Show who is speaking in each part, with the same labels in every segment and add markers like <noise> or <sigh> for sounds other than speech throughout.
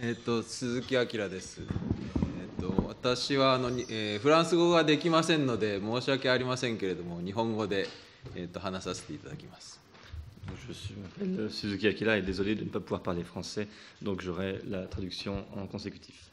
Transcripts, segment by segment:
Speaker 1: えっと、鈴木明です。えっと、私はあの、えー、フランス語ができませんので、申し訳ありませんけれども、日本語で、えっと、話させていただきます。
Speaker 2: Je m'appelle Suzuki Akira et désolé de ne pas pouvoir parler français, donc j'aurai la traduction en consécutif.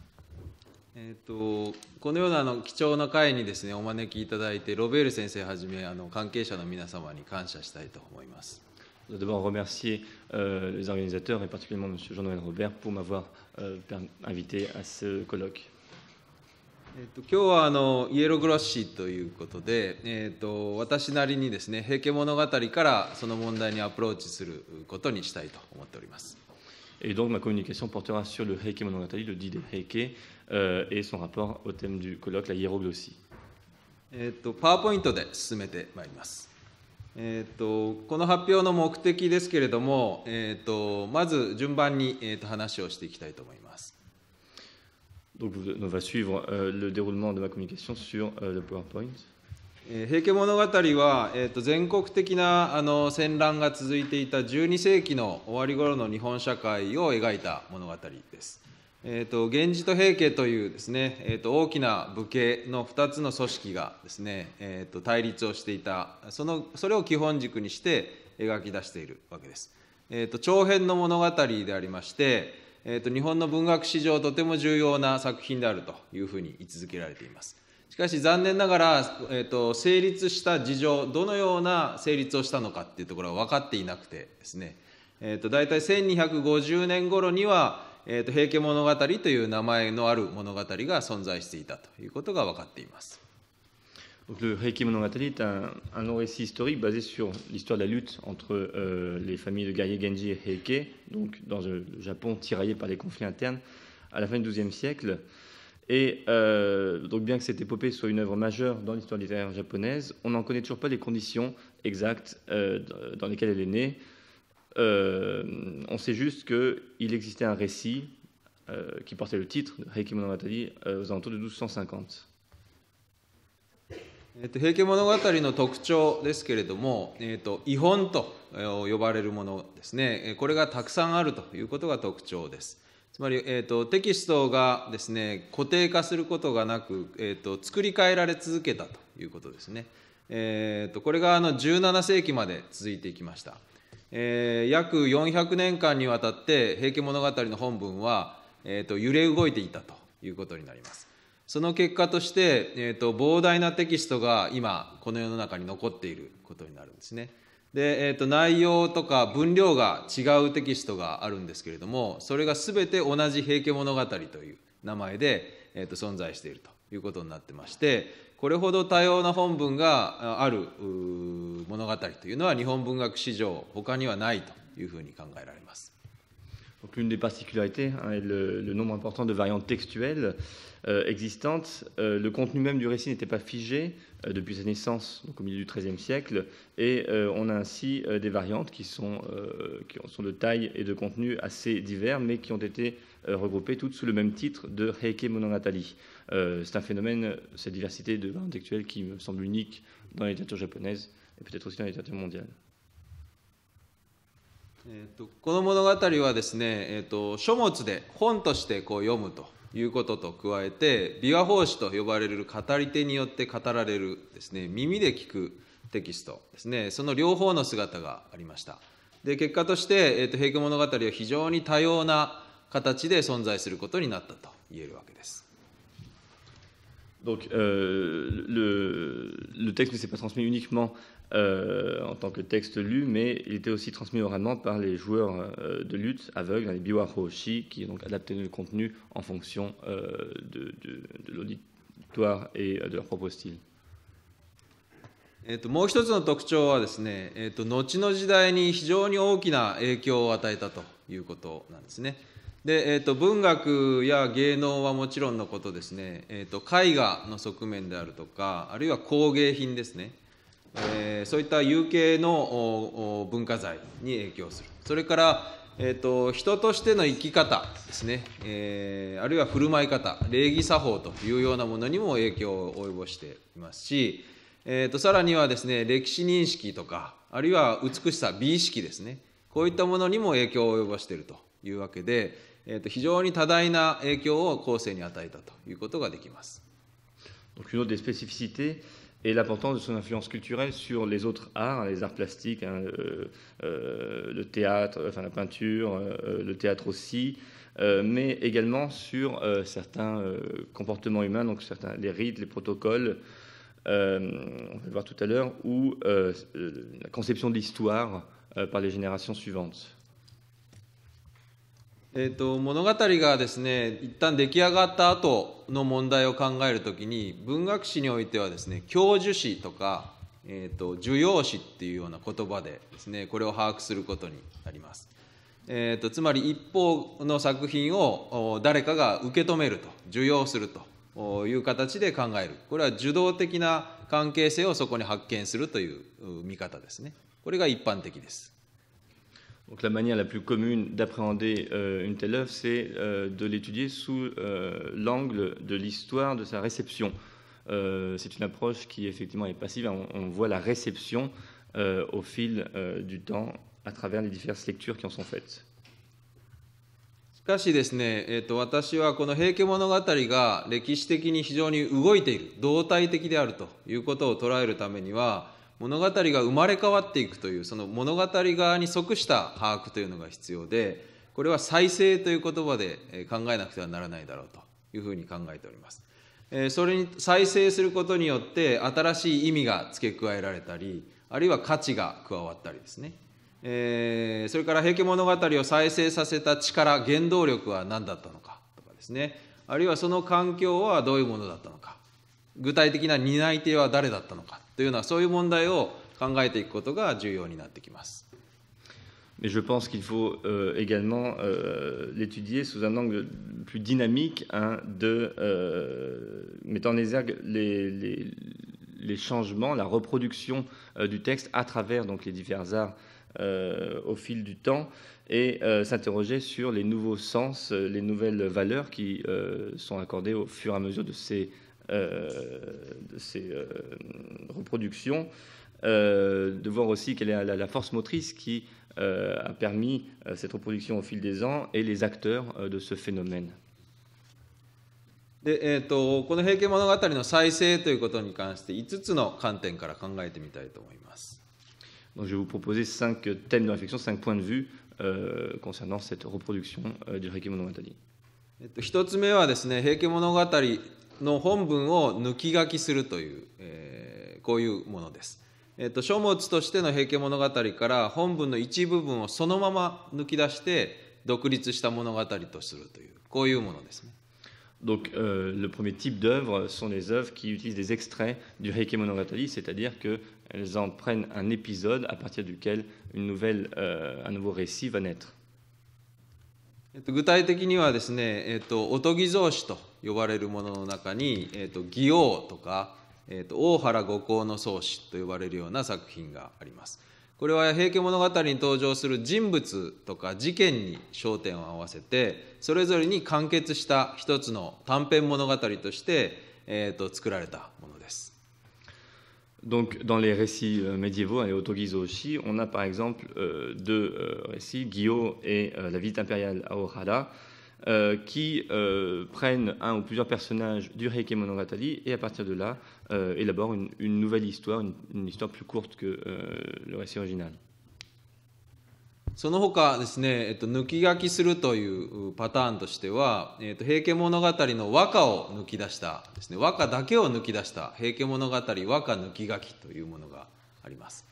Speaker 1: えっとこのようなあの貴重な会にですねお招きいただいてロベール先生はじめあの関係者の皆様に感謝したいと思います。
Speaker 2: Je dois remercier euh, les organisateurs et particulièrement M. Jean-Noël Robert pour m'avoir euh, invité à ce colloque.
Speaker 1: えっと、今日はあのイエローグロッシーということで、えっと、私なりにですね平家物語からその問題にアプローチすることにしたいと思っております。
Speaker 2: Et donc ma communication portera sur le Heike Monogatari, le dit des Heike, euh, et son rapport au thème du colloque, la hiéroglossie.
Speaker 1: えっと、パワーポイントで進めてまいります。 えーと、この発表の目的ですけれども、えーと、まず順番に、えーと、話をしていきたいと思います。
Speaker 2: Donc, on va suivre euh, le déroulement de ma communication sur euh, le PowerPoint.
Speaker 1: 平家物語は、えー、と全国的なあの戦乱が続いていた12世紀の終わり頃の日本社会を描いた物語です。えーと、源氏と平家というですね、えーと、大きな武家の2つの組織がですね、えーと、対立をしていたそのそれを基本軸にして描き出しているわけです。えー、と長編の物語でありまして、えー、と日本の文学史上とても重要な作品であるというふうに位置づけられています。しかし残念ながら、えー、と成立した事情どのような成立をしたのかっていうところは分かっていなくてですね、えー、と大体1250年頃には えーと、平家物語という名前のある物語が存在していたということが分かっています。
Speaker 2: Donc le Heike Monogatari est un, un, long récit historique basé sur l'histoire de la lutte entre euh, les familles de guerriers Genji et Heike, donc dans le Japon tiraillé par les conflits internes à la fin du XIIe siècle. Et euh, donc bien que cette épopée soit une œuvre majeure dans l'histoire littéraire japonaise, on n'en connaît toujours pas les conditions exactes euh, dans lesquelles elle est née. Euh, on sait juste qu'il existait un récit euh, qui portait le titre de Heike Monogatari euh, aux alentours de 1250.
Speaker 1: えっと、平家物語の特徴ですけれども、えっと、遺本と呼ばれるものですね、これがたくさんあるということが特徴です。つまり、えっと、テキストがですね、固定化することがなく、えっと、作り変えられ続けたということですね。えっと、これがあの17世紀まで続いていきました。えー、約400年間にわたって「平家物語」の本文は、えーと、揺れ動いていたということになります。その結果として、えーと、膨大なテキストが今この世の中に残っていることになるんですね。で、えーと、内容とか分量が違うテキストがあるんですけれどもそれが全て同じ「平家物語」という名前で、えー、と存在しているということになってまして これほど多様な本文がある物語というのは日本文学史上他にはないというふうに考えられます。
Speaker 2: L'une des particularités hein, est le, le, nombre important de variantes textuelles euh, existantes. Euh, le contenu même du récit n'était pas figé euh, depuis sa naissance, donc au milieu du XIIIe siècle, et euh, on a ainsi euh, des variantes qui sont, euh, qui sont de taille et de contenu assez divers, mais qui ont été regroupées toutes sous le même titre de Heike Monogatari. Euh, c'est un phénomène, cette diversité de intellectuels qui me semble unique dans la littérature japonaise et peut-être aussi dans la littérature mondiale.
Speaker 1: えー、とこの物語はですね、えー、と書物で本としてこう読むということと加えて琵琶法師と呼ばれる語り手によって語られるですね耳で聞くテキストですねその両方の姿がありましたで結果として、えー、と平家物語は非常に多様な形で存在することになったと言えるわけです
Speaker 2: Donc euh, le, le, texte ne s'est pas transmis uniquement euh, en tant que texte lu, mais il était aussi transmis oralement par les joueurs euh, de lutte aveugles, les biwa hoshi, qui donc adaptaient le contenu en fonction euh, de, de, de l'auditoire et de leur propre style.
Speaker 1: えー、ともう一つの特徴はですね、えー、と後の時代に非常に大きな影響を与えたということなんですね。 で、えーと、文学や芸能はもちろんのことですね、えーと、絵画の側面であるとかあるいは工芸品ですね、えー、そういった有形の文化財に影響する。それから、えーと、人としての生き方ですね、えー、あるいは振る舞い方礼儀作法というようなものにも影響を及ぼしていますし、えー、とさらにはですね歴史認識とかあるいは美しさ美意識ですね。こういったものにも影響を及ぼしているというわけでえー、と非常に多大な影響を後世に与えたということができます。
Speaker 2: Donc une autre des spécificités est l'importance de son influence culturelle sur les autres arts, les arts plastiques, hein, euh, euh, le théâtre, enfin la peinture, euh, le théâtre aussi, euh, mais également sur euh, certains euh, comportements humains, donc certains, les rites, les protocoles, on va le voir tout à l'heure, ou la conception de l'histoire par les générations suivantes.
Speaker 1: えーと、物語がですね一旦出来上がった後の問題を考えるときに文学史においてはですね教授史とか、えーと、受容史っていうような言葉でですねこれを把握することになります、えーと、つまり一方の作品を誰かが受け止めると受容するという形で考える。これは受動的な関係性をそこに発見するという見方ですね。これが一般的です。
Speaker 2: Donc la manière la plus commune d'appréhender euh, une telle œuvre, c'est euh, de l'étudier sous euh, l'angle de l'histoire de sa réception. c'est une approche qui effectivement est passive. On, on voit la réception au fil du temps à travers les diverses lectures qui en sont faites.
Speaker 1: しかしですね、えー、と私はこの「平家物語」が歴史的に非常に動いている動体的であるということを捉えるためには 物語が生まれ変わっていくというその物語側に即した把握というのが必要でこれは再生という言葉で考えなくてはならないだろうというふうに考えております。それに再生することによって新しい意味が付け加えられたりあるいは価値が加わったりですね、それから「平家物語」を再生させた力原動力は何だったのかとかですね。あるいはその環境はどういうものだったのか。具体的な担い手は誰だったのかというようなそういう問題を考えていくことが重要になってきます。
Speaker 2: Mais je pense qu'il faut euh, également euh, l'étudier sous un angle plus dynamique hein, de euh, mettant en exergue les, les, les, changements, la reproduction euh, du texte à travers donc, les divers arts euh, au fil du temps et euh, s'interroger sur les nouveaux sens, les nouvelles valeurs qui sont accordées au fur et à mesure de ces euh, de ces euh, reproductions, euh, de voir aussi quelle est la, force motrice qui a permis cette reproduction au fil des ans et les acteurs de ce phénomène.
Speaker 1: でえーと、この「平家物語」の再生ということに関して5つの観点から考えてみたいと思います。
Speaker 2: Donc, je vais vous proposer cinq thèmes de réflexion, cinq points de vue euh, concernant cette reproduction euh, du Heike Monogatari.
Speaker 1: 1つ目はですね、平家物語 の本文を抜き書きするという、えー、こういうものです。えーと、書物としての「平家物語」から本文の一部分をそのまま抜き出して独立した物語とするというこういうものですね。
Speaker 2: Donc, euh, le premier type d'œuvre sont les œuvres qui utilisent des extraits du Heike Monogatari, c'est-à-dire qu'elles en prennent un épisode à partir duquel une nouvelle, euh, un nouveau récit va naître.
Speaker 1: 具体的にはですね、えーと、おとぎ草子と呼ばれるものの中に、えーと、義王とか、えーと、大原五行の草子と呼ばれるような作品があります。これは平家物語に登場する人物とか事件に焦点を合わせてそれぞれに完結した一つの短編物語として、えー、と作られたもの。
Speaker 2: Donc, dans les récits euh, médiévaux, et Otogizo aussi, on a par exemple euh, deux euh, récits, Guillaume et la visite impériale à Ohara, qui prennent un ou plusieurs personnages du Heike Monogatari et à partir de là élaborent une, une nouvelle histoire, une, une, histoire plus courte que le récit original.
Speaker 1: その他ですね、えっと、抜き書きするというパターンとしては、えっと、平家物語の和歌を抜き出したですね、和歌だけを抜き出した平家物語和歌抜き書きというものがあります。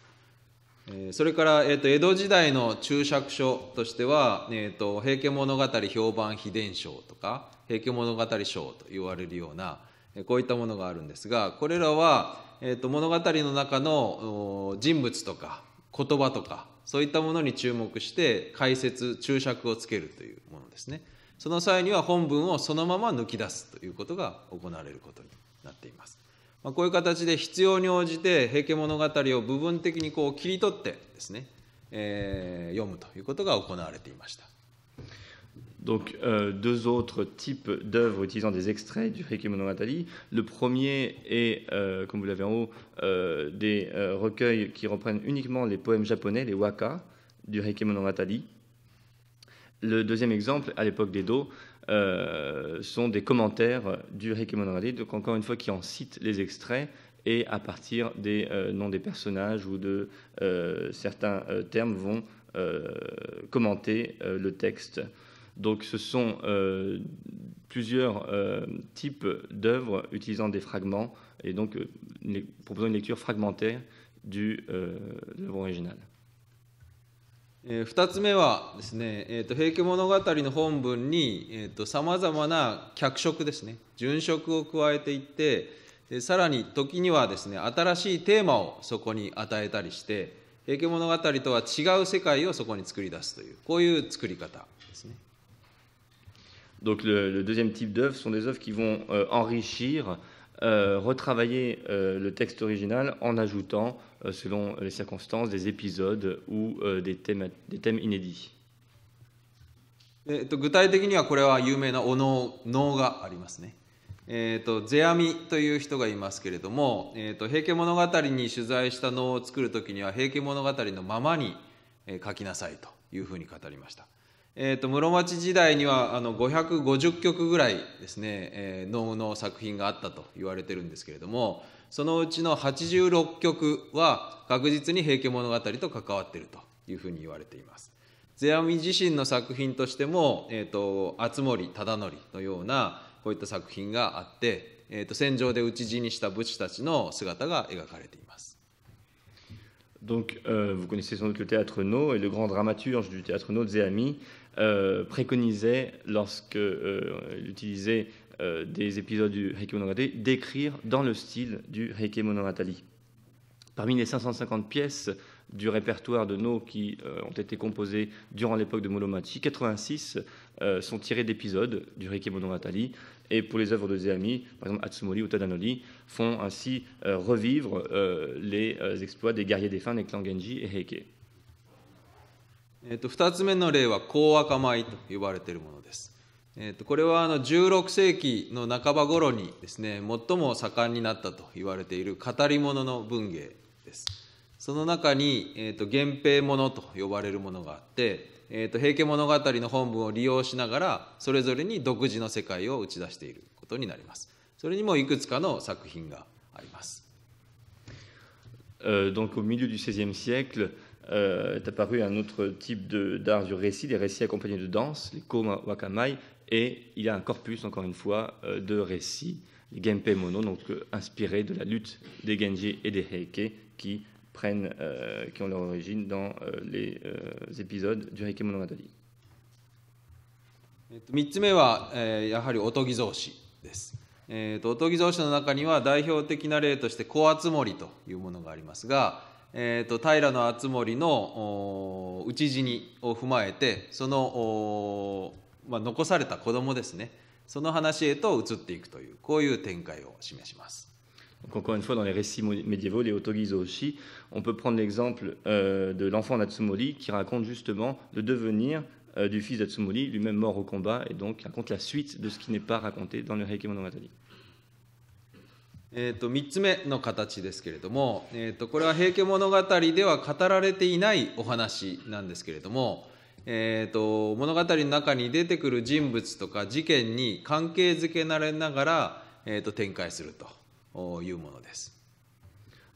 Speaker 1: それから、えっと、江戸時代の注釈書としては、えっと、平家物語評判秘伝書とか、平家物語書と言われるような、こういったものがあるんですが、これらは、えっと、物語の中の人物とか言葉とか、そういったものに注目して解説注釈をつけるというものですね。その際には本文をそのまま抜き出すということが行われることになっています、まあ、こういう形で必要に応じて「平家物語」を部分的にこう切り取ってですね、えー、読むということが行われていました。
Speaker 2: Donc, euh, deux autres types d'œuvres utilisant des extraits du Heike Monogatari. Le premier est, euh, comme vous l'avez en haut, euh, des recueils qui reprennent uniquement les poèmes japonais, les waka, du Heike Monogatari. Le deuxième exemple, à l'époque d'Edo, euh, sont des commentaires du Heike Monogatari, donc encore une fois qui en citent les extraits et à partir des noms des personnages ou de certains termes vont commenter le texte. Donc ce sont euh, plusieurs euh, types d'œuvres utilisant des fragments et donc euh, lec- proposant une lecture fragmentaire du, euh, de l'œuvre originale.
Speaker 1: え2つ目はですね、えー、と平家物語の本文にさまざまな脚色ですね順色を加えていってでさらに時にはですね新しいテーマをそこに与えたりして平家物語とは違う世界をそこに作り出すというこういう作り方ですね。
Speaker 2: Donc le, le deuxième type d'œuvres sont des œuvres qui vont euh, enrichir, euh, retravailler euh, le texte original en ajoutant, euh, selon les circonstances, des épisodes ou euh, des, thèmes, des thèmes inédits.
Speaker 1: でえっと、具体的にはこれは有名なお能能がありますね。えっと世阿弥という人がいますけれども、えっと平家物語に取材した能を作る時には平家物語のままにえー書きなさいというふうに語りました。 えっと室町時代にはあの550曲ぐらいですね、えー能の作品があったと言われてるんですけれどもそのうちの86曲は確実に平家物語と関わっているというふうに言われています。世阿弥自身の作品としても、えー、と敦盛忠則のようなこういった作品があって、えー、と戦場で討ち死にした武士たちの姿が描かれています。
Speaker 2: Donc, euh, vous connaissez sans doute le théâtre No, et le grand dramaturge du théâtre No, Zéami, euh, préconisait, lorsqu'il euh, il utilisait euh, des épisodes du Heike Monogatari, d'écrire dans le style du Heike Monogatari. Parmi les 550 pièces du répertoire de No qui euh, ont été composées durant l'époque de Muromachi, 86 euh, sont tirées d'épisodes du Heike Monogatari, et pour les œuvres de Zéami, par exemple Atsumori ou Tadanori, font ainsi euh, revivre euh, les euh, exploits des guerriers défunts des clans Genji et Heike.
Speaker 1: えー、と2つ目の例は高赤米と呼ばれているものです。えー、とこれはあの16世紀の半ば頃にですね最も盛んになったと言われている語り物の文芸です。 その中に、えー、と源平物と呼ばれるものがあって、えー、と平家物語の本文を利用しながらそれぞれに独自の世界を打ち出していることになります。それにもいくつかの作品があります。
Speaker 2: Euh, donc, au milieu du XVIe siècle, euh, est apparu un autre type de- d'art du récit, des récits accompagnés de danse, les koma wakamai, et il y a un corpus, encore une fois, euh, de récits, les genpei mono, donc euh, inspirés de la lutte des Genji et des Heike, qui prennent, euh, qui ont leur origine dans euh, les euh, épisodes du Heike Monogatari.
Speaker 1: 3つ目は、えーやはりおとぎ草子です。えーとおとぎ草子の中には代表的な例として小厚森というものがありますが、えー、と平敦盛のお討ち死にを踏まえてその、まあ、残された子供ですねその話へと移っていくというこういう展開を示します。
Speaker 2: Donc encore une fois, dans les récits mo- médiévaux, les Otogizoshi, on peut prendre l'exemple euh, de l'enfant d'Atsumori qui raconte justement le devenir euh, du fils d'Atsumori, lui-même mort au combat, et donc raconte la suite de ce qui n'est pas raconté dans le Heike Monogatari.
Speaker 1: えー、と3つ目の形ですけれども、えー、とこれは「平家物語」では語られていないお話なんですけれども、えー、と物語の中に出てくる人物とか事件に関係づけられながら、えー、と展開すると いうものです。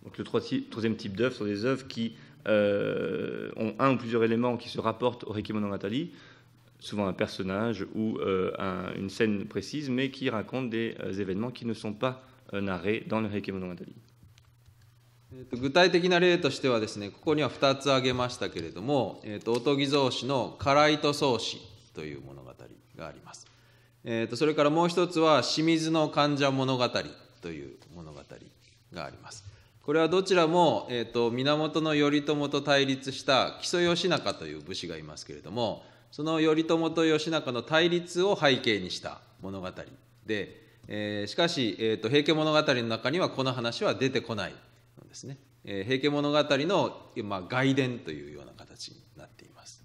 Speaker 2: Donc le troi- troisième type d'œuvres sont des œuvres qui euh, ont un ou plusieurs éléments qui se rapportent au Heike Monogatari, souvent un personnage ou euh, un- une scène précise, mais qui racontent des euh, événements qui ne sont pas euh, narrés dans le Heike Monogatari.
Speaker 1: 具体的な例としてはですねここには2つ挙げましたけれども、えー、とおとぎ草子の「カライト草子」という物語があります、えー、とそれからもう一つは「清水の患者物語」という物語がありますこれはどちらも、えー、と源頼朝と対立した木曽義仲という武士がいますけれどもその頼朝と義仲の対立を背景にした物語で、えーしかし、えー、と平家物語の中にはこの話は出てこないのですね、えー平家物語の、まあ、外伝というような形になっています。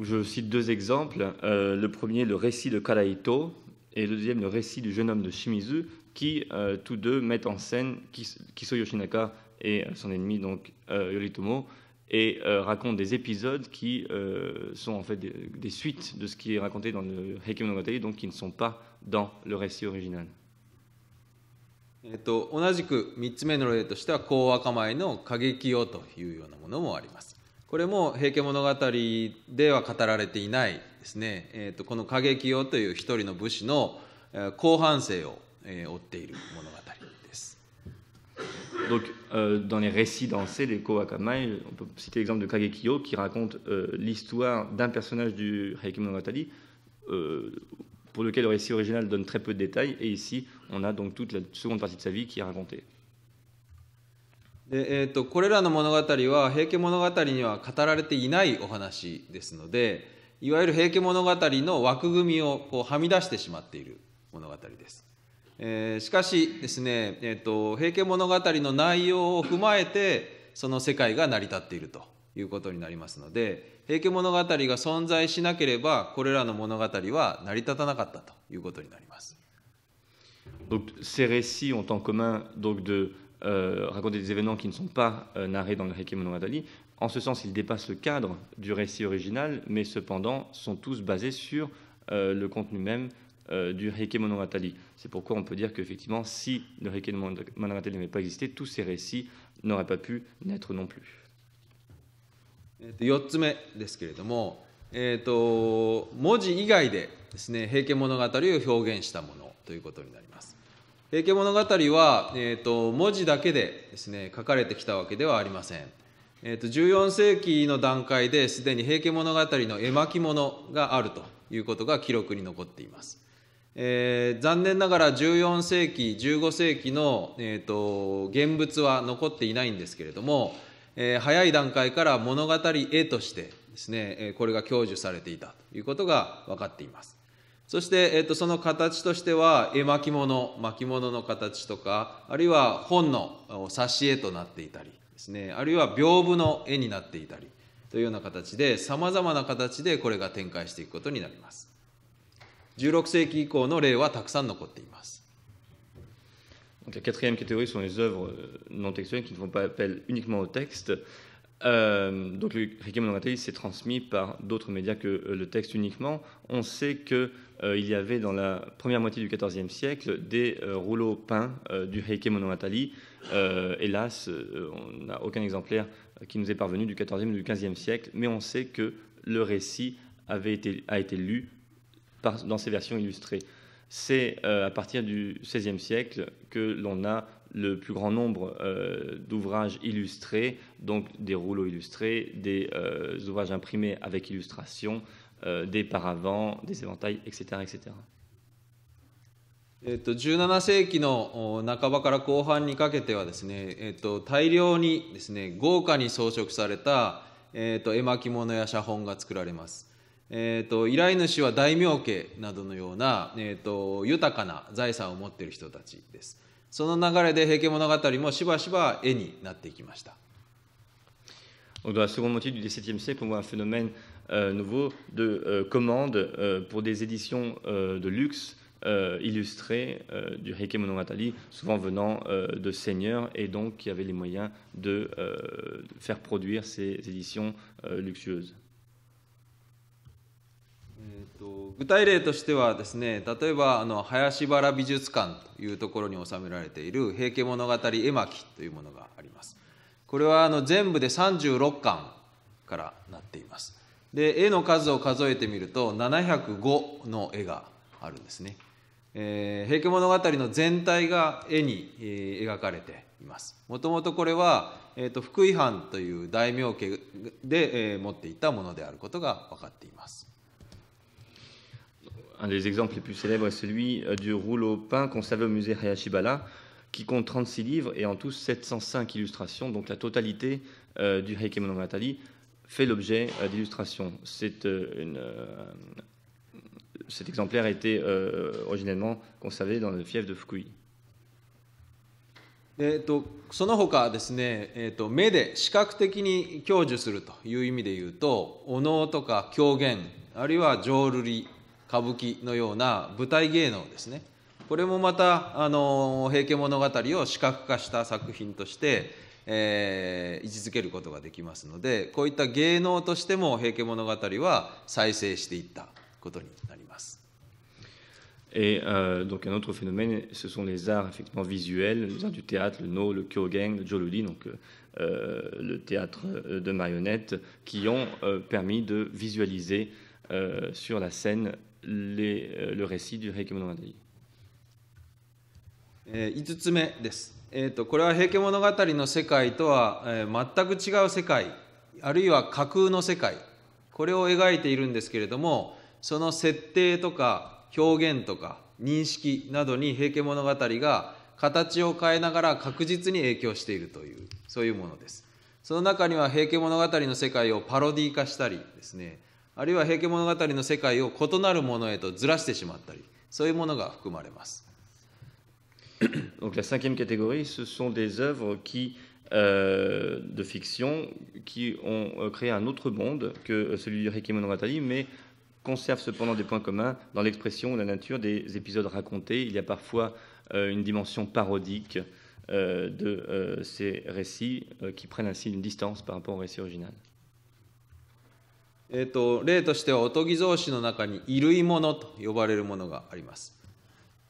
Speaker 2: Je cite deux exemples. Euh, le premier, le récit de Karaito, et le deuxième, le récit du jeune homme de Shimizu, qui euh, tous deux mettent en scène Kis- Kiso Yoshinaka et son ennemi, donc euh, Yoritomo, et euh, raconte des épisodes qui euh, sont en fait des, des, suites de ce qui est raconté dans le Heike Monogatari, donc qui ne sont pas dans le récit original.
Speaker 1: えっと、同じく3つ目の例としては講和米の過激よというようなものもあります。これも「平家物語」では語られていない ですね、えっと、この過激よという一人の武士の後半生を追っている物語。
Speaker 2: Donc, euh, dans les récits dansés des Kowakamai, on peut citer l'exemple de Kagekiyo qui raconte euh, l'histoire d'un personnage du Heike Monogatari, euh, pour lequel le récit original donne très peu de détails, et ici, on a donc toute la seconde partie de sa vie qui est racontée.
Speaker 1: でえーと、これらの物語は平家物語には語られていないお話ですのでいわゆる平家物語の枠組みをこうはみ出してしまっている物語です。えー、しかしですね、えーと、平家物語の内容を踏まえてその世界が成り立っているということになりますので平家物語が存在しなければこれらの物語は成り立たなかったということになります。
Speaker 2: Donc, ces récits ont en commun donc de euh, raconter des événements qui ne sont pas euh, narrés dans le Heike Monogatari. En ce sens, ils dépassent le cadre du récit original, mais cependant sont tous basés sur euh, le contenu même euh, du Heike Monogatari. C'est pourquoi on peut dire qu'effectivement, si le Heike Monogatari n'avait pas existé, tous ces récits n'auraient pas pu naître non plus.
Speaker 1: 4つ目ですけれども、えーと、文字以外でですね平家物語を表現したものということになります。平家物語は、えーと、文字だけでですね書かれてきたわけではありません。 えーと、14世紀の段階ですでに平家物語の絵巻物があるということが記録に残っています。えー、残念ながら14世紀15世紀の、えーと、現物は残っていないんですけれども、えー、早い段階から物語絵としてですね、え、これが享受されていたということが分かっていますそして、えーと、その形としては絵巻物巻物の形とかあるいは本の挿絵となっていたりですねあるいは屏風の絵になっていたりというような形でさまざまな形でこれが展開していくことになります16世紀以降の例はたくさん残っています。
Speaker 2: Donc la quatrième catégorie sont les œuvres non textuelles qui ne font pas appel uniquement au texte. Euh, donc le Reiki Monogatari s'est transmis par d'autres médias que le texte uniquement. On sait qu'il euh, y avait dans la première moitié du XIVe siècle des euh, rouleaux peints euh, du Heike Monogatari. hélas, on n'a aucun exemplaire qui nous est parvenu du XIVe ou du XVe siècle, mais on sait que le récit avait été, a été lu dans ces versions illustrées. C'est à partir du XVIe siècle que l'on a le plus grand nombre d'ouvrages illustrés, donc des rouleaux illustrés, des ouvrages imprimés avec illustration, euh, des paravents, des éventails, etc. etc.
Speaker 1: えっと、17世紀の半ばから後半にかけてはですね、えっと、大量にですね豪華に装飾された、えっと、絵巻物や写本が作られます。えーと、依頼主は大名家などのような、えーと、豊かな財産を持っている人たちです。その流れで平家物語もしばしば絵になっていきました。
Speaker 2: Du XVIIe siècle, on voit un phénomène euh, nouveau de euh, commandes euh, pour des éditions euh, de luxe euh, illustrées euh, du Heike Monogatari, souvent venant de seigneurs et donc qui avaient les moyens de faire produire ces éditions luxueuses.
Speaker 1: 具体例としてはですね例えばあの林原美術館というところに収められている「平家物語絵巻」というものがありますこれはあの全部で36巻からなっています で絵の数を数えてみると705の絵があるんですね、えー、平家物語の全体が絵に、えー、描かれていますもともとこれは、えーと、福井藩という大名家で、えー、持っていたものであることが分かっています
Speaker 2: Un des exemples les plus célèbres est celui du rouleau peint conservé au musée Hayashibala, qui compte 36 livres et en tout 705 illustrations, donc la totalité euh, du Heike Monogatari fait l'objet euh, d'illustrations. C'est une, cet exemplaire a été euh, originellement conservé dans le fief de Fukui.
Speaker 1: えーと、その他ですね、えーと、目で視覚的に享受するという意味で言うとお能とか狂言あるいは浄瑠璃歌舞伎のような舞台芸能ですねこれもまたあの平家物語を視覚化した作品として、えー、位置づけることができますのでこういった芸能としても「平家物語」は再生していったことになります。
Speaker 2: Et euh, donc un autre phénomène, ce sont les arts effectivement visuels, les arts du théâtre, le no, le kyogeng, le joluli, donc euh, le théâtre de marionnettes, qui ont euh, permis de visualiser euh, sur la scène les, euh, le récit du Heike Monogatari.
Speaker 1: 5つ目です。えーと、これは「平家物語」の世界とは、えー、全く違う世界あるいは架空の世界これを描いているんですけれどもその設定とか表現とか認識などに「平家物語」が形を変えながら確実に影響しているというそういうものです。その中には「平家物語」の世界をパロディ化したりですねあるいは「平家物語」の世界を異なるものへとずらしてしまったりそういうものが含まれます。<clears throat>
Speaker 2: Donc la cinquième catégorie, ce sont des œuvres qui, euh, de fiction qui ont euh, créé un autre monde que celui du Reiki Monogatari, mais conservent cependant des points communs dans l'expression ou la nature des épisodes racontés. Il y a parfois euh, une dimension parodique euh, de euh, ces récits euh, qui prennent ainsi une distance par rapport au récit original.
Speaker 1: えーと、例としては、おとぎ造詞の中に衣類物と呼ばれるものがあります。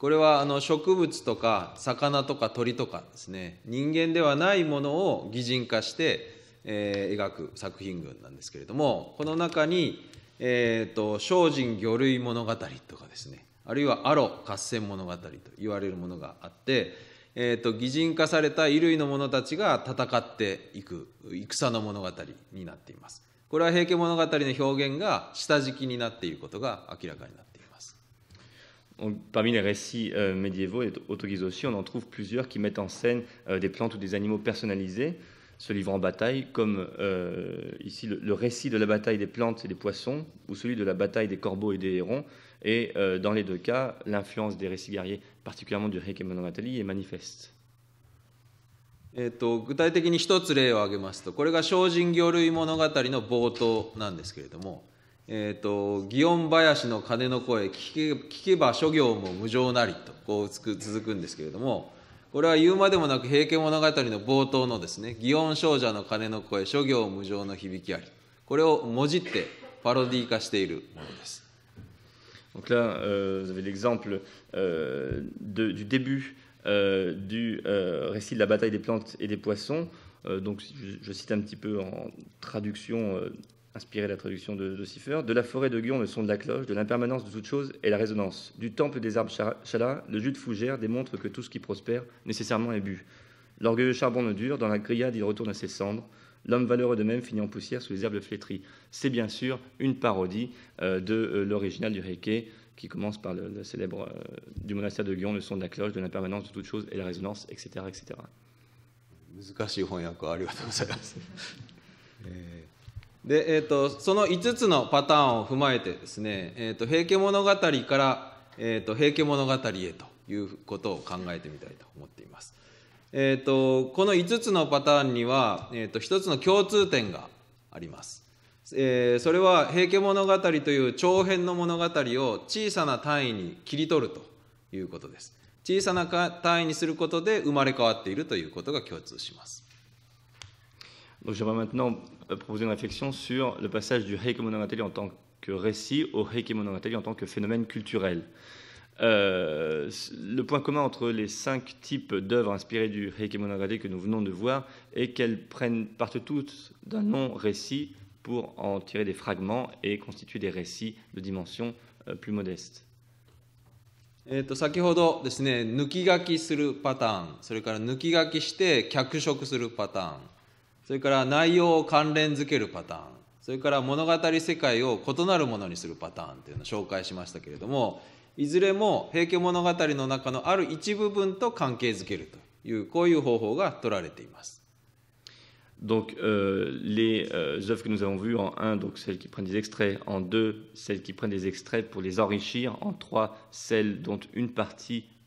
Speaker 1: これはあの植物とか魚とか鳥とかですね人間ではないものを擬人化して、えー、描く作品群なんですけれどもこの中に、えーと、精進魚類物語とかですねあるいはアロ合戦物語と言われるものがあって、えーと、擬人化された衣類の者たちが戦っていく戦の物語になっています。これは平家物語の表現が下敷きになっていることが明らかになっています。
Speaker 2: Parmi les récits euh, médiévaux et autogizoshi, on en trouve plusieurs qui mettent en scène euh, des plantes ou des animaux personnalisés, se livrant en bataille, comme euh, ici le, récit de la bataille des plantes et des poissons, ou celui de la bataille des corbeaux et des hérons. Et dans les deux cas, l'influence des récits guerriers, particulièrement du Heike Monogatari, est manifeste.
Speaker 1: えと具体的に一つ例を挙げますとこれが精進魚類物語の冒頭なんですけれども えーと、祇園林の鐘の声聞け聞けば諸行も無常なりとこう続くんですけれどもこれは言うまでもなく「平家物語」の冒頭のですね祇園少女の鐘の声諸行無常の響きありこれをもじってパロディ化しているものです。
Speaker 2: Donc là, euh, vous avez l'exemple euh, du début euh, du euh, récit de la bataille des plantes et des poissons. Euh, donc, je, je, cite un petit peu en traduction inspiré de la traduction de, de de la forêt de Guion, le son de la cloche, de l'impermanence de toute chose et la résonance. Du temple des arbres chala, le jus de fougère démontre que tout ce qui prospère nécessairement est bu. L'orgueilleux charbon ne dure, dans la grillade il retourne à ses cendres. L'homme valeureux de même finit en poussière sous les herbes flétries. C'est bien sûr une parodie euh, de euh, l'original du Heike, qui commence par le, célèbre euh, du monastère de Guion, le son de la cloche, de l'impermanence de toute chose et la résonance, etc. etc. <laughs>
Speaker 1: で、えーと、その5つのパターンを踏まえてですね、えーと、平家物語から、えーと、平家物語へということを考えてみたいと思っています。えー、とこの5つのパターンには、えー、と1つの共通点があります。えー、それは平家物語という長編の物語を小さな単位に切り取るということです。小さな単位にすることで生まれ変わっているということが共通します。
Speaker 2: Donc j'aimerais maintenant euh, proposer une réflexion sur le passage du Heike Monogatari en tant que récit au Heike Monogatari en tant que phénomène culturel. Euh, le point commun entre les cinq types d'œuvres inspirées du Heike Monogatari que nous venons de voir est qu'elles prennent partent toutes d'un non-récit pour en tirer des fragments et constituer des récits de dimension euh, plus modeste.
Speaker 1: えー、と先ほどですね抜き書きするパターンそれから抜き書きして脚色するパターン それから内容を関連づけるパターンそれから物語世界を異なるものにするパターンというのを紹介しましたけれどもいずれも平家物語の中のある一部分と関係づけるというこういう方法が取られています。
Speaker 2: Donc euh, les euh, œuvres que nous avons vues en 1, donc celles qui prennent des extraits, en 2, celles qui prennent des extraits pour les enrichir, en 3, celles dont une partie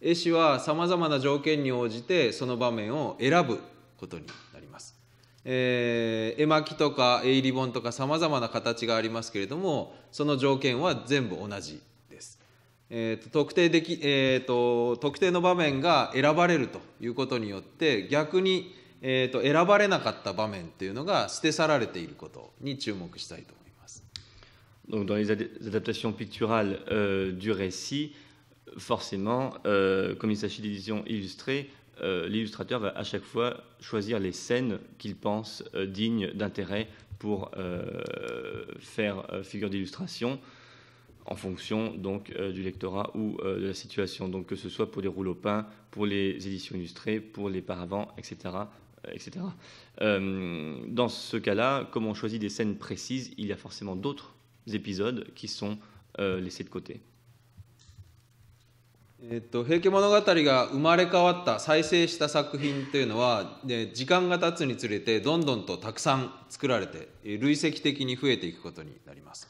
Speaker 1: 絵師はさまざまな条件に応じてその場面を選ぶことになります、えー、絵巻とか絵入り本とかさまざまな形がありますけれどもその条件は全部同じえーと、特定でき、えーと、特定の場面が選ばれるということによって逆に、えーと、選ばれなかった場面というのが捨て去られていることに注目したいと思います。
Speaker 2: Donc, dans les adaptations picturales euh, du récit, forcément, euh, comme il s'agit d'éditions illustrées, euh, l'illustrateur va à chaque fois choisir les scènes qu'il pense euh, dignes d'intérêt pour faire figure d'illustration. en fonction donc du lectorat ou de la situation. Donc que ce soit pour les rouleaux peints, pour les éditions illustrées, pour les paravents, etc. Etc. dans ce cas-là, comme on choisit des scènes précises, il y a forcément d'autres épisodes qui sont laissés de côté.
Speaker 1: えっと、平家物語が生まれ変わった再生した作品というのは、ね、時間が経つにつれてどんどんとたくさん作られて累積的に増えていくことになります。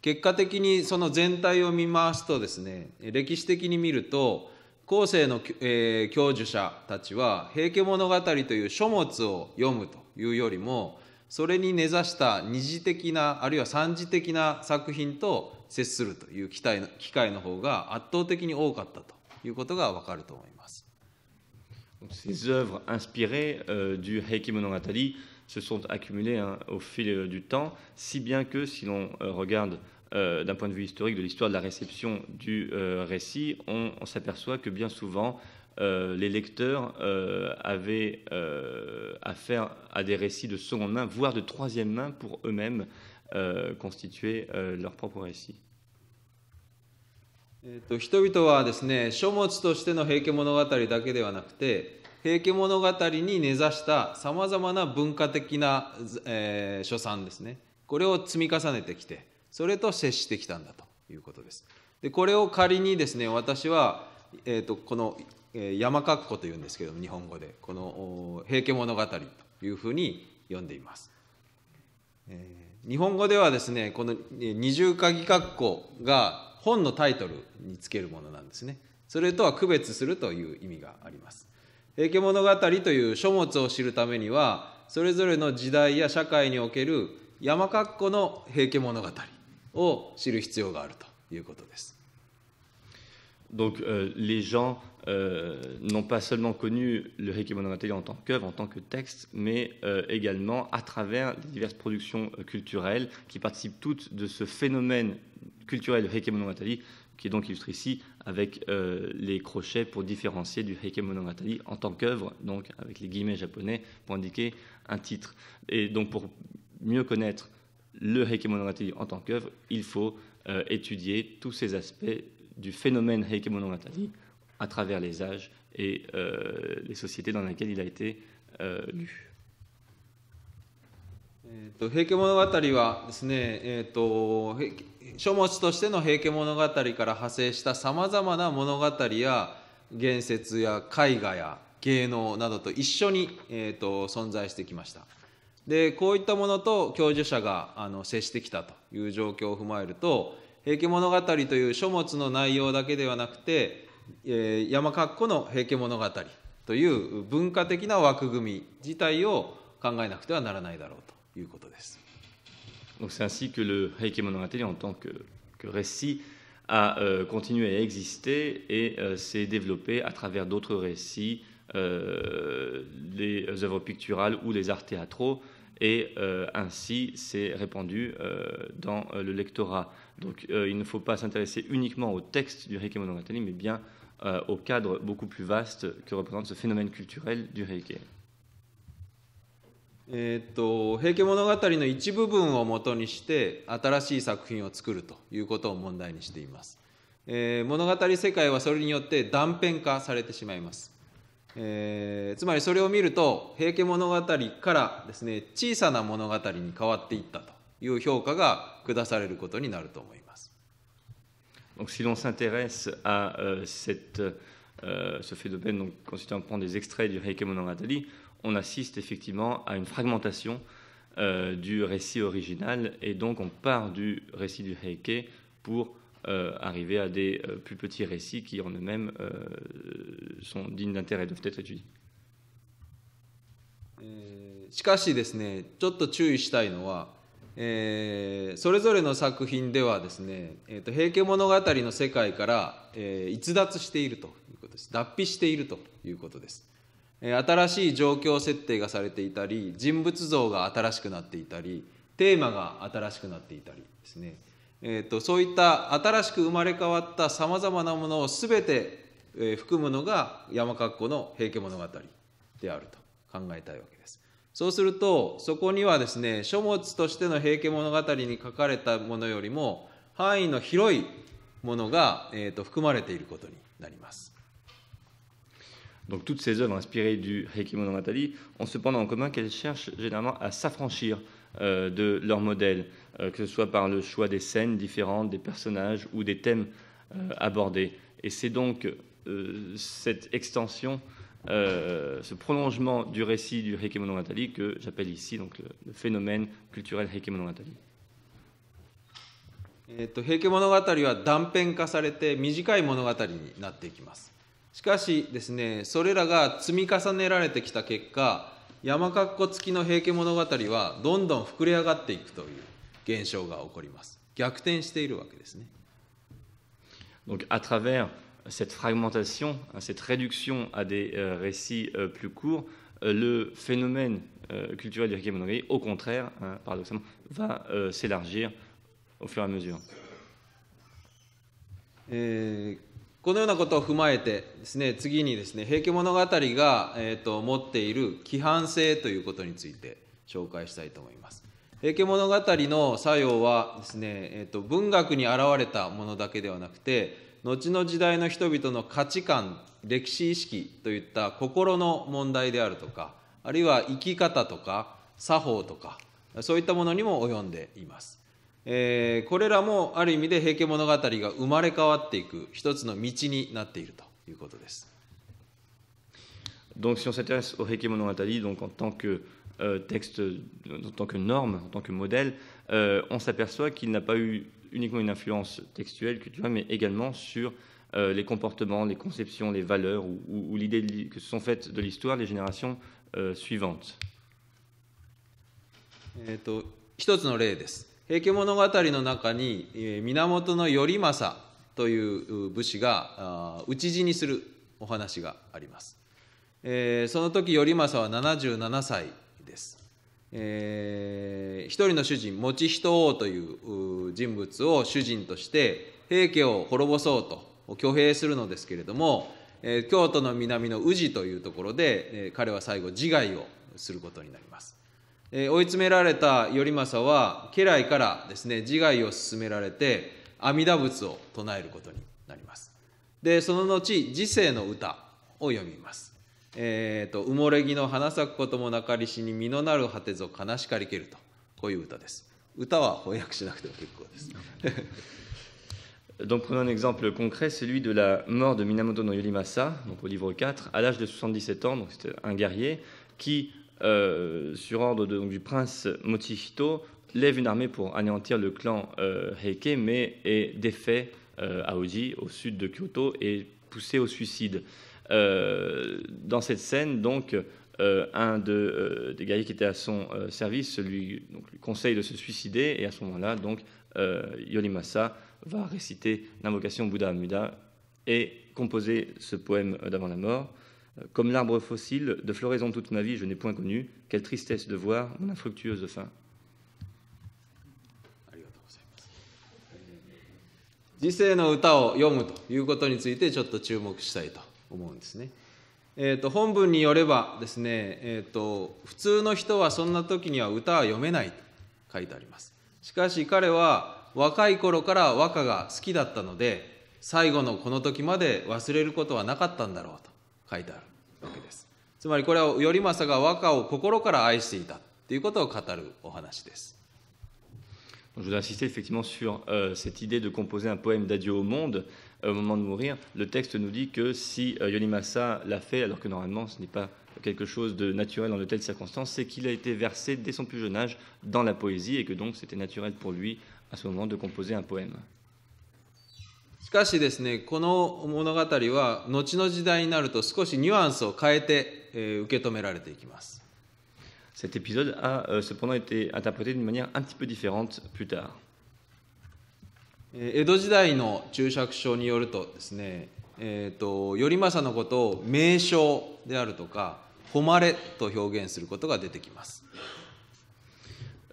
Speaker 1: 結果的にその全体を見回すとですね歴史的に見ると後世の、えー、教授者たちは「平家物語」という書物を読むというよりもそれに根ざした二次的なあるいは三次的な作品と接するという機会機会の方が圧倒的に多かったということがわかると思います。
Speaker 2: Ces œuvres inspirées euh, du Heike Monogatari se sont accumulés hein, au fil euh, du temps, si bien que si l'on euh, regarde euh, d'un point de vue historique de l'histoire de la réception du récit, on, s'aperçoit que bien souvent les lecteurs avaient affaire à des récits de seconde main, voire de troisième main pour eux-mêmes Constituer leur propre récit.
Speaker 1: 平家物語だけではなくて平家物語に根ざしたさまざまな文化的な、えー、所産ですね。これを積み重ねてきてそれと接してきたんだということです。でこれを仮にですね私は、えーと、この、えー、山括弧というんですけども日本語でこの平家物語というふうに読んでいます、えー、日本語ではですねこの二重鍵括弧が本のタイトルにつけるものなんですねそれとは区別するという意味があります平家物語という書物を知るためにはそれぞれの時代や社会における山括弧の平家物語を知る必要があるということです。
Speaker 2: Donc, euh, les gens n'ont pas seulement connu le Heike Monogatari en tant qu'œuvre, en tant que texte, mais euh, également à travers les diverses productions culturelles qui participent toutes de ce phénomène culturel de Heike Monogatari qui est donc illustré ici avec euh, les crochets pour différencier du Heike Monogatari en tant qu'œuvre, donc avec les guillemets japonais pour indiquer un titre. Et donc pour mieux connaître le Heike Monogatari en tant qu'œuvre, il faut euh, étudier tous ces aspects du phénomène Heike Monogatari à travers les âges et euh, les sociétés dans lesquelles il a été lu.
Speaker 1: えーと、平家物語はですね、えーと、書物としての平家物語から派生したさまざまな物語や言説や絵画や芸能などと一緒に、えーと、存在してきましたでこういったものと教授者があの接してきたという状況を踏まえると「平家物語」という書物の内容だけではなくて、えー、山括弧の「平家物語」という文化的な枠組み自体を考えなくてはならないだろうと。
Speaker 2: Donc c'est ainsi que le Heike Monogatari en tant que, que récit a euh, continué à exister et euh, s'est développé à travers d'autres récits, euh, les œuvres picturales ou les arts théâtraux, et ainsi s'est répandu dans le lectorat. Donc il ne faut pas s'intéresser uniquement au texte du Heike Monogatari, mais bien au cadre beaucoup plus vaste que représente ce phénomène culturel du Heike.
Speaker 1: えー、っと平家物語の一部分をもとにして新しい作品を作るということを問題にしています、えー、物語世界はそれによって断片化されてしまいます、えー、つまりそれを見ると平家物語からですね小さな物語に変わっていったという評価が下されることになると思います
Speaker 2: Donc si l'on s'intéresse à euh, cette euh, ce phénomène donc, consistant à prendre des extraits du Heike Monogatari, on assiste effectivement à une fragmentation euh, du récit original et donc on part du récit du Heike pour euh, arriver à des euh, plus petits récits qui en eux-mêmes euh, sont dignes d'intérêt, doivent être étudiés.
Speaker 1: えーしかしですねちょっと注意したいのは、 えーそれぞれの作品ではですね「えーと平家物語」の世界から、えー逸脱しているということです。脱皮しているということです、えー新しい状況設定がされていたり人物像が新しくなっていたりテーマが新しくなっていたりですね、えーとそういった新しく生まれ変わったさまざまなものを全て、えー含むのが山括弧の平家物語であると考えたいわけです。そうするとそこにはですね書物としての「平家物語」に書かれたものよりも範囲の広いものが、えーと含まれていることになります。
Speaker 2: Donc toutes ces œuvres inspirées du Heike Monogatari ont cependant en commun qu'elles cherchent généralement à s'affranchir euh, de leur modèle, euh, que ce soit par le choix des scènes différentes, des personnages ou des thèmes euh, abordés. Et c'est donc euh, cette extension, euh, ce prolongement du récit du Heike Monogatari que j'appelle ici donc, le, le phénomène culturel Heike Monogatari.
Speaker 1: えーと平家物語は断片化されて短い物語になっていきます。しかしですねそれらが積み重ねられてきた結果山括弧付きの平家物語はどんどん膨れ上がっていくという現象が起こります。逆転しているわけですね。
Speaker 2: Donc à travers cette fragmentation, cette réduction à des euh, récits euh, plus courts, euh, le phénomène euh, culturel du Heike Monogatari, au contraire, hein, paradoxalement, va euh, s'élargir au fur et à mesure.
Speaker 1: えーこのようなことを踏まえてですね次にですね平家物語が、えー、と持っている規範性ということについて紹介したいと思います平家物語の作用はですね、えー、と文学に現れたものだけではなくて後の時代の人々の価値観歴史意識といった心の問題であるとかあるいは生き方とか作法とかそういったものにも及んでいますえーこれらもある意味で平家物語が生まれ変わっていく一つの道になっているということです。
Speaker 2: Donc si on s'intéresse au Heike Monogatari, donc en tant que euh, texte, en tant que norme, en tant que modèle, euh, on s'aperçoit qu'il n'a pas eu uniquement une influence textuelle, culturelle, mais également sur euh, les comportements, les conceptions, les valeurs ou, ou- ou l'idée de li- que se sont faites de l'histoire les générations euh, suivantes.
Speaker 1: えー、と一つの例です。平家物語の中に、えー源頼政というう武士があー討ち死にするお話があります。えーその時頼政は77歳です。 えー一人の主人持人王という人物を主人として平家を滅ぼそうと挙兵するのですけれども、えー京都の南の宇治というところで、えー彼は最後自害をすることになります。えー追い詰められた頼政は家来からですね自害を勧められて阿弥陀仏を唱えることになりますでその後時世の歌を読みます えーと埋もれ木の花咲くこともなかりしに実のなる果てぞ悲しかりけるとこういう歌です歌は翻訳しなくても結構です
Speaker 2: Donc prenons un exemple concret, celui de la mort de Minamoto no Yorimasa, donc au livre 4, à l'âge de 77 ans, donc c'était un guerrier qui, euh, sur ordre de- donc, du prince Mochihito, lève une armée pour anéantir le clan euh, Heike, mais est défait euh, à Oji, au sud de Kyoto, et poussé au suicide. Euh, dans cette scène, donc, euh, un de, euh, des guerriers qui était à son euh, service lui, donc, lui conseille de se suicider, et à ce moment-là, donc, euh, Yorimasa va réciter l'invocation Bouddha Amida et composer ce poème d'avant la mort. Euh, Comme l'arbre fossile, de floraison toute ma vie, je n'ai point connu. Quelle tristesse de voir mon infructueuse fin.
Speaker 1: ありがとうございます。時世の歌を読むということについてちょっと注目したいと 思うんですね。えー、と本文によればですね、えー、と普通の人はそんな時には歌は読めないと書いてあります。しかし彼は若い頃から和歌が好きだったので最後のこの時まで忘れることはなかったんだろうと書いてあるわけです。つまりこれは頼政が和歌を心から愛していたということを語るお話です。
Speaker 2: Je voudrais insister effectivement sur euh, cette idée de composer un poème d'adieu au monde au moment de mourir. Le texte nous dit que si euh, Yolimasa l'a fait, alors que normalement ce n'est pas quelque chose de naturel dans de telles circonstances, c'est qu'il a été versé dès son plus jeune âge dans la poésie et que donc c'était naturel pour lui à ce moment de composer un poème.
Speaker 1: しかしですね、この物語は後の時代になると少しニュアンスを変えて、えー受け止められていきます。
Speaker 2: Cet épisode a euh, cependant été interprété d'une manière un petit peu différente plus tard.
Speaker 1: えー江戸時代の注釈書によるとですね、えー、と頼政のことを名称であるとか誉れと表現することが出てきます。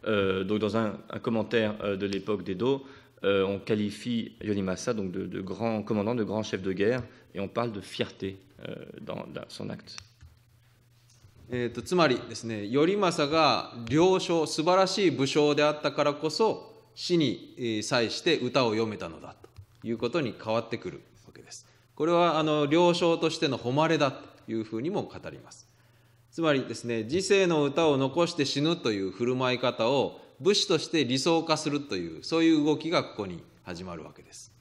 Speaker 2: Euh, donc dans un, un commentaire euh, de l'époque d'Edo, euh, on qualifie Yorimasa donc de, de grand commandant, de grand chef de guerre, et on parle de fierté euh, dans, dans son acte.
Speaker 1: えー、とつまりですね頼政が良将素晴らしい武将であったからこそ死に際して歌を読めたのだということに変わってくるわけです。これはあの良将としての誉れだというふうにも語ります。つまりですね時世の歌を残して死ぬという振る舞い方を武士として理想化するというそういう動きがここに始まるわけです。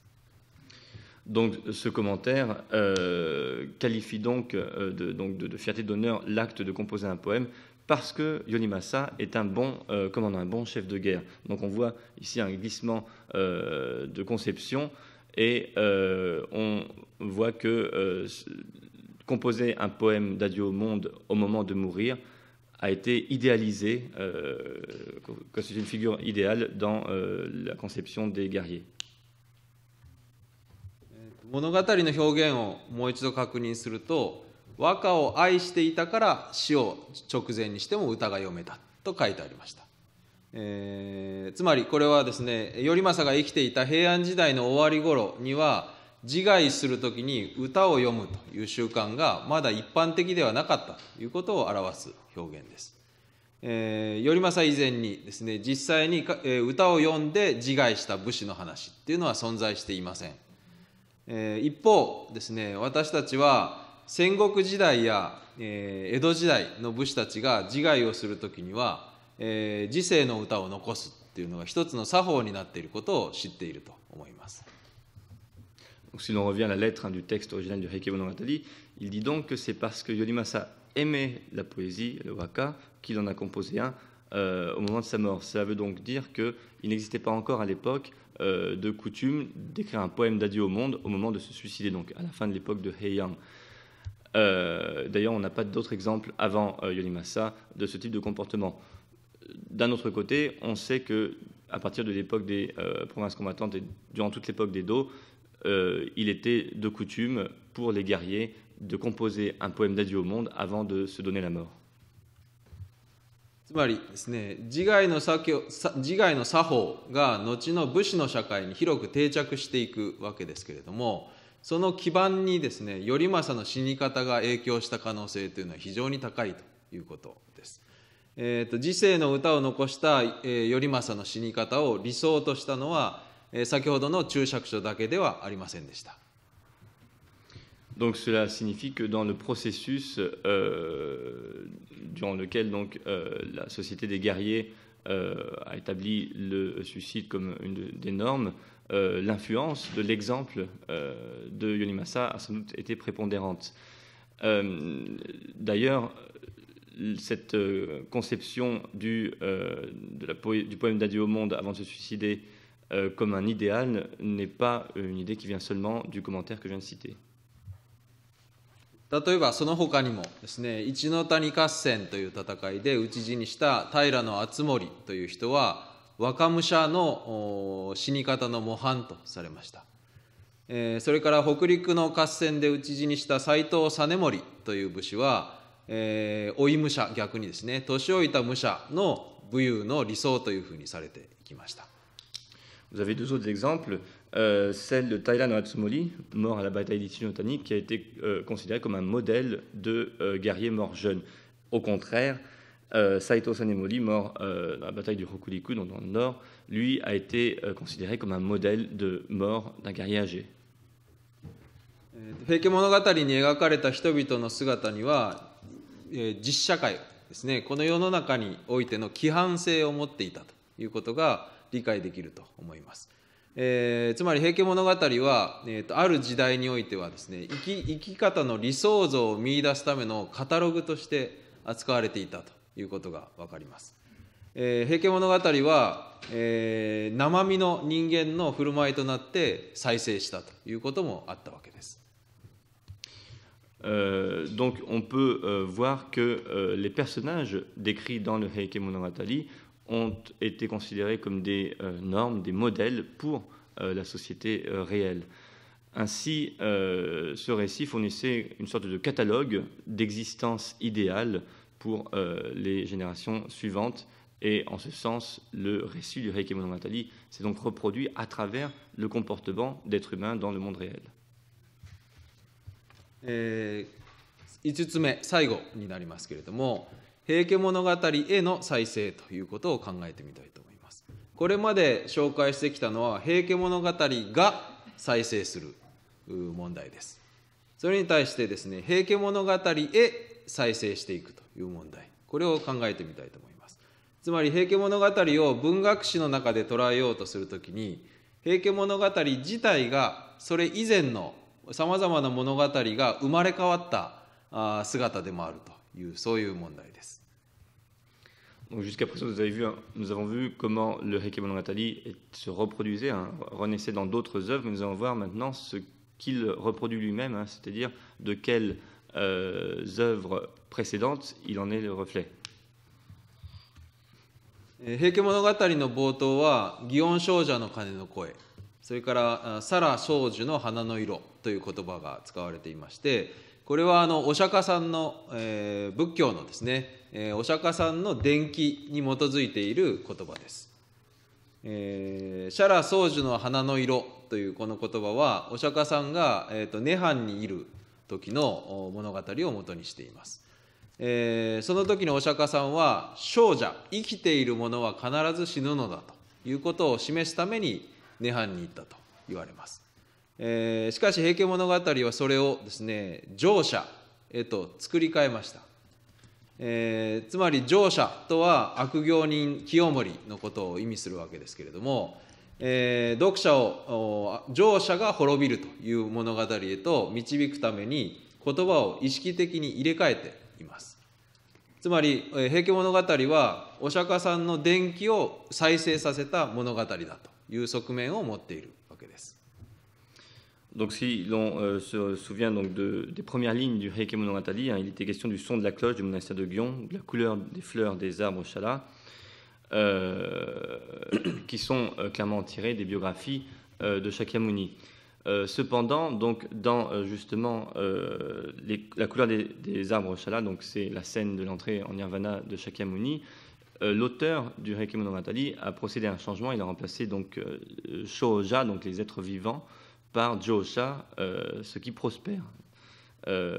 Speaker 2: Donc ce commentaire euh, qualifie donc, euh, de, donc de, de fierté d'honneur l'acte de composer un poème parce que Yorimasa est un bon euh, commandant, un bon chef de guerre. Donc on voit ici un glissement euh, de conception et euh, on voit que euh, ce- composer un poème d'adieu au monde au moment de mourir a été idéalisé, euh, que c'est une figure idéale dans euh, la conception des guerriers.
Speaker 1: 物語の表現をもう一度確認すると 和歌を愛していたから死を直前にしても歌が読めたと書いてありました、えーつまりこれはですね頼政が生きていた平安時代の終わり頃には自害する時に歌を読むという習慣がまだ一般的ではなかったということを表す表現です。えー頼政以前にですね実際に、歌を読んで自害した武士の話っていうのは存在していません。えー一方ですね私たちは戦国時代や、えー江戸時代の武士たちが自害をする時には、えー時世の歌を残すっていうのが一つの作法になっていることを知っていると思います。
Speaker 2: Donc, si l'on revient à la lettre hein, du texte original du Heike Monogatari, il dit donc que c'est parce que Yorimasa aimait la poésie, le waka, qu'il en a composé un euh, au moment de sa mort. Ça veut donc dire qu'il n'existait pas encore à l'époque euh, de coutume d'écrire un poème d'adieu au monde au moment de se suicider, donc à la fin de l'époque de Heian. Euh, D'ailleurs, on n'a pas d'autres exemples avant euh, Yorimasa de ce type de comportement. D'un autre côté, on sait que à partir de l'époque des euh, provinces combattantes et durant toute l'époque des Do, euh, il était de coutume pour les guerriers de composer un poème d'adieu au monde avant de se donner la mort.
Speaker 1: つまりですね自害の作業さ自害の作法が後の武士の社会に広く定着していくわけですけれども その基盤にですね頼政の死に方が影響した可能性というのは非常に高いということです。えー、と時世の歌を残した、えー頼政の死に方を理想としたのは、えー先ほどの注釈書だけではありませんでした。
Speaker 2: Donc cela signifie que dans le processus euh, durant lequel donc, euh, la société des guerriers euh, a établi le suicide comme une de- des normes, euh, l'influence de l'exemple euh, de Yorimasa a sans doute été prépondérante. Euh, D'ailleurs, cette euh, conception du, euh, de la poé- du poème d'adieu au monde avant de se suicider euh, comme un idéal n'est pas une idée qui vient seulement du commentaire que je viens de citer.
Speaker 1: 例えばその他にもですね一ノ谷合戦という戦いで討ち死にした平敦盛という人は 若武者の死に方の模範とされました、えーそれから北陸の合戦で討ち死にした斎藤実盛という武士は、えー老い武者逆にですね年老いた武者の武勇の理想というふうにされていきました
Speaker 2: Vous avez deux autres exemples. Euh, celle de Thailand Hatsumoli, mort à la bataille d'Ichinotani, qui a été euh, considéré comme un modèle de euh, guerrier mort jeune. Au contraire, euh, Saito Sanemori, mort euh, dans la bataille du Hokuriku, donc dans le nord, lui a été euh, considéré comme un modèle de mort d'un guerrier âgé.
Speaker 1: 平家物語に描かれた人々の姿には、えー実社会ですねこの世の中においての規範性を持っていたということが理解できると思います。えー、つまり「平家物語は」えーと、ある時代においてはですね生き生き方の理想像を見いだすためのカタログとして扱われていたということが分かります。えー、平家物語は、えー、生身の人間の振る舞いとなって再生したということもあったわけです。
Speaker 2: Euh, donc on peut euh, voir que euh, les personnages décrits dans le Heike Monogatari ont été considérés comme des euh, normes, des modèles pour euh, la société euh, réelle. Ainsi, ce récit fournissait une sorte de catalogue d'existence idéale pour euh, les générations suivantes. Et en ce sens, le récit du Heike Monogatari s'est donc reproduit à travers le comportement d'êtres humains dans le monde réel.
Speaker 1: 5つ目最後になりますけれども平家物語への再生ということを考えてみたいと思います。これまで紹介してきたのは平家物語が再生する問題です。それに対してですね、平家物語へ再生していくという問題、これを考えてみたいと思います。つまり平家物語を文学史の中で捉えようとするときに、平家物語自体がそれ以前のさまざまな物語が生まれ変わった姿でもあるというそういう問題です。
Speaker 2: Donc Jusqu'à présent, vous avez vu, nous avons vu comment le Heike Monogatari se reproduisait, hein, renaissait dans d'autres œuvres, mais nous allons voir maintenant ce qu'il reproduit lui-même, hein, c'est-à-dire de quelles euh, œuvres précédentes il en est le reflet.
Speaker 1: 平家物語の冒頭は「祇園少女の鐘の声」それから「サラ少女の花の色」という言葉が使われていましてこれはあのお釈迦さんの、えー、仏教のですね、えー、お釈迦さんの伝記に基づいている言葉です。えー、シャラ宗樹の花の色というこの言葉はお釈迦さんが、えーと、涅槃にいる時の物語をもとにしています。えー、その時のお釈迦さんは少女生きている者は必ず死ぬのだということを示すために涅槃に行ったと言われます。えー、しかし「平家物語」はそれをですね乗車へと作り変えました、えー、つまり乗車とは悪行人清盛のことを意味するわけですけれども、えー、読者を乗車が滅びるという物語へと導くために言葉を意識的に入れ替えていますつまり「平家物語」はお釈迦さんの伝記を再生させた物語だという側面を持っているわけです
Speaker 2: Donc, si l'on euh, se souvient donc de, des premières lignes du Heike Monogatari, hein, il était question du son de la cloche du monastère de Gyon, de la couleur des fleurs des arbres Chala, euh, <coughs> qui sont euh, clairement tirées des biographies de Shakyamuni. cependant, donc, dans justement la couleur des, arbres Chala, donc c'est la scène de l'entrée en Nirvana de Shakyamuni, l'auteur du Heike Monogatari a procédé à un changement. Il a remplacé donc Shoja, donc les êtres vivants, par Josha, euh, ce qui prospère. Euh,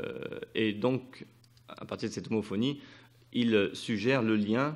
Speaker 2: et donc, à partir de cette homophonie, il suggère le lien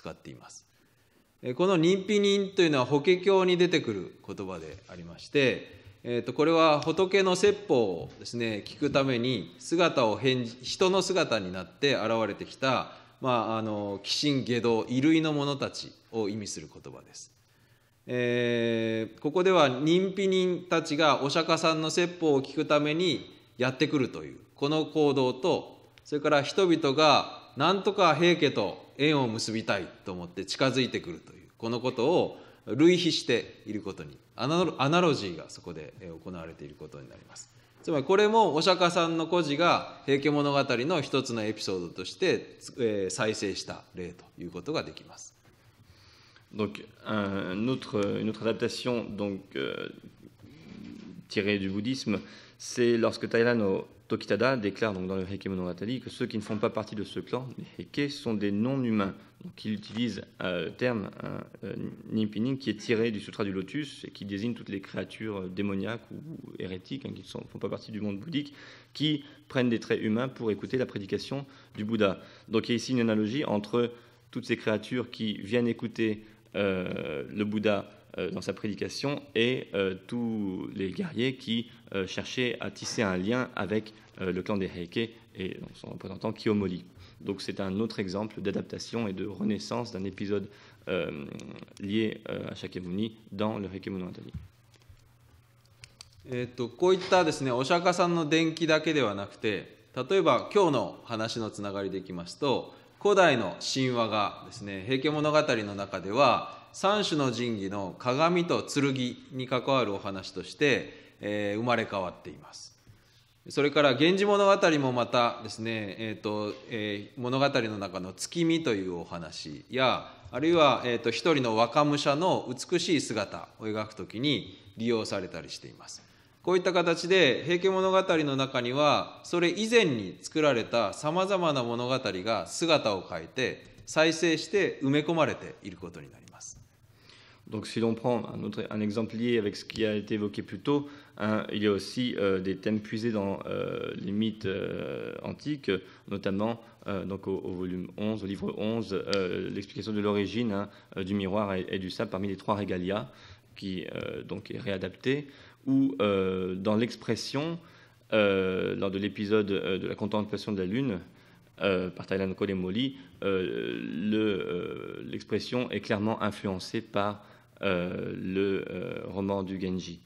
Speaker 1: 使っています。この認否人というのは法華経に出てくる言葉でありまして、えー、とこれは仏の説法をですね聞くために姿を変人の姿になって現れてきた、まあ、あの鬼神下道異類の者たちを意味する言葉です。えー、ここでは認否人たちがお釈迦さんの説法を聞くためにやってくるというこの行動とそれから人々が何とか平家と縁を結びたいと思って近づいてくるというこのことを類比していることにアナロジーがそこで行われていることになります。つまりこれもお釈迦さんの故事が「平家物語」の一つのエピソードとして再生した例ということができます。
Speaker 2: Donc, un autre, une autre adaptation donc, euh, tirée du bouddhisme, c'est lorsque Thailand Tokitada déclare dans le Heike Monogatari que ceux qui ne font pas partie de ce clan, les Heike, sont des non-humains. Donc il utilise un terme, un, un qui est tiré du Sutra du Lotus et qui désigne toutes les créatures démoniaques ou hérétiques hein, qui ne font pas partie du monde bouddhique, qui prennent des traits humains pour écouter la prédication du Bouddha. Donc il y a ici une analogie entre toutes ces créatures qui viennent écouter euh, le Bouddha euh, dans sa prédication et euh, tous les guerriers qui cherchaient à tisser un lien avec le clan des Heike et son représentant Kiyomori. Donc c'est un autre exemple d'adaptation et de renaissance d'un épisode lié à Shakyamuni dans le Heike Monogatari.
Speaker 1: えー、とこういったですねお釈迦さんの伝記だけではなくて例えば今日の話のつながりでいきますと古代の神話がですね平家物語の中では 三種の神器の鏡と剣に関わるお話として、えー、生まれ変わっていますそれから「源氏物語」もまたですね、えーとえー、物語の中の月見というお話やあるいは、えーと、一人の若武者の美しい姿を描くときに利用されたりしていますこういった形で「平家物語」の中にはそれ以前に作られたさまざまな物語が姿を変えて再生して埋め込まれていることになります。
Speaker 2: Donc si l'on prend un, autre, un exemple lié avec ce qui a été évoqué plus tôt, hein, il y a aussi euh, des thèmes puisés dans euh, les mythes euh, antiques, notamment donc au, volume 11, au livre 11, euh, l'explication de l'origine hein, du miroir et, du sable parmi les trois régalia, qui donc est réadapté ou dans l'expression, lors de l'épisode de la contemplation de la Lune, par Thailand Kolemoli, l'expression est clairement influencée par le roman du Genji.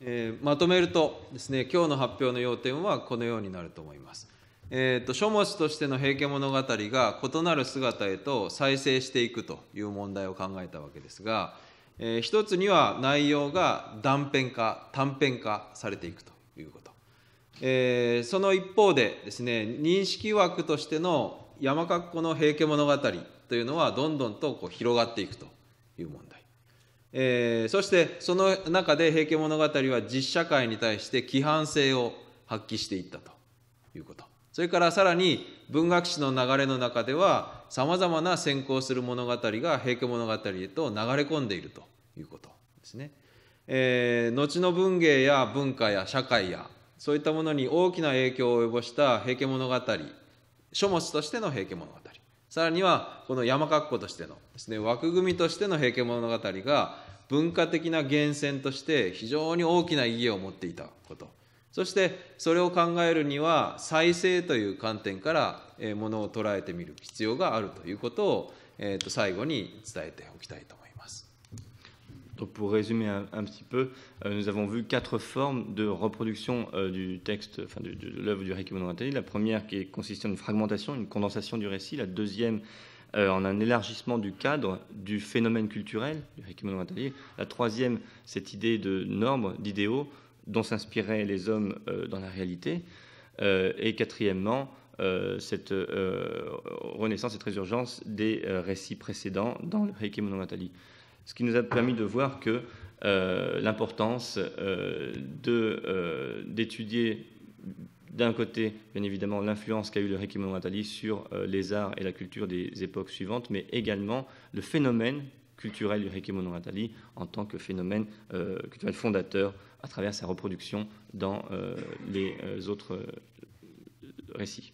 Speaker 1: えー、まとめるとですね今日の発表の要点はこのようになると思います。えーと、書物としての「平家物語」が異なる姿へと再生していくという問題を考えたわけですがえー、一つには内容が断片化短編化されていくということ、えー、その一方でですね認識枠としての山格好の平家物語というのはどんどんとこう広がっていくという問題、えー、そしてその中で平家物語は実社会に対して規範性を発揮していったということ。それからさらに文学史の流れの中ではさまざまな先行する物語が平家物語へと流れ込んでいるということですね。えー、後の文芸や文化や社会やそういったものに大きな影響を及ぼした平家物語書物としての平家物語。さらにはこの山括弧としてのですね枠組みとしての平家物語が文化的な源泉として非常に大きな意義を持っていたことそしてそれを考えるには再生という観点からものを捉えてみる必要があるということを、最後に伝えておきたいと思います。
Speaker 2: Donc pour résumer un, petit peu, euh, nous avons vu quatre formes de reproduction euh, du texte, enfin de, l'œuvre du Reiki Monogatari. La première qui consiste en une fragmentation, une condensation du récit. La deuxième euh, en un élargissement du cadre du phénomène culturel du Reiki Monogatari. La troisième, cette idée de normes, d'idéaux dont s'inspiraient les hommes dans la réalité. Et quatrièmement, cette renaissance, cette résurgence des récits précédents dans le Reiki Monogatari. Ce qui nous a permis de voir que l'importance d'étudier d'un côté, bien évidemment, l'influence qu'a eu le Reiki Monogatari sur les arts et la culture des époques suivantes, mais également le phénomène culturel du Reiki Monogatari en tant que phénomène culturel fondateur à travers sa reproduction dans euh, les euh, autres euh, récits.